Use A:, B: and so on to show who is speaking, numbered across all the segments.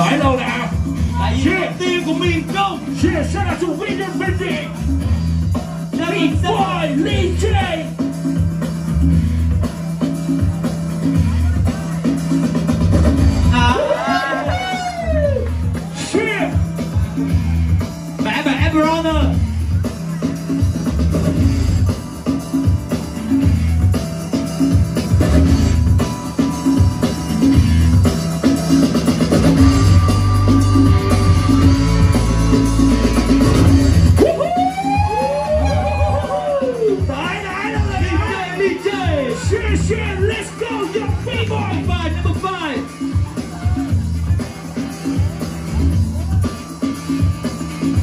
A: I know that.
B: Shit, thing comigo.
A: Shit, shout out to Reader Bendy.
B: Lee Boy,
A: Lijay.
B: Ever on the.
A: share, share. Let's go, young Fable. Number
B: five, number five.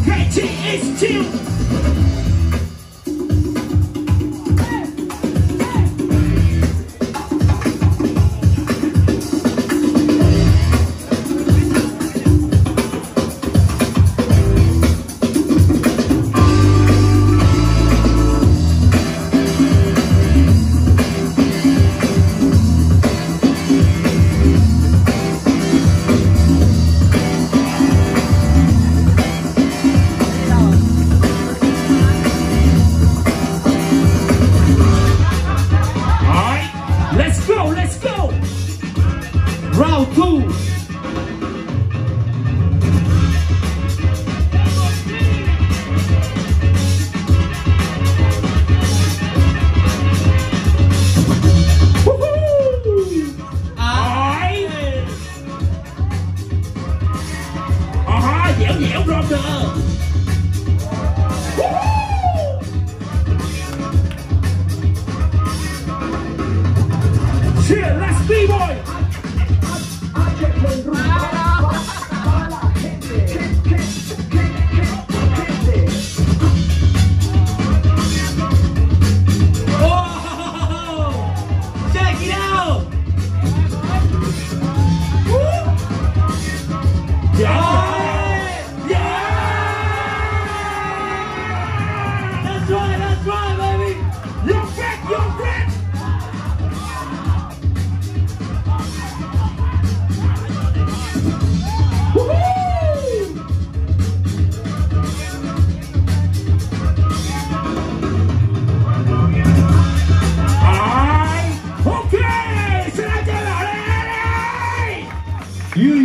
A: KT is two. Let's go, let's go.
B: Round two.
A: Dẻo dẻo rôm 搖
B: You, you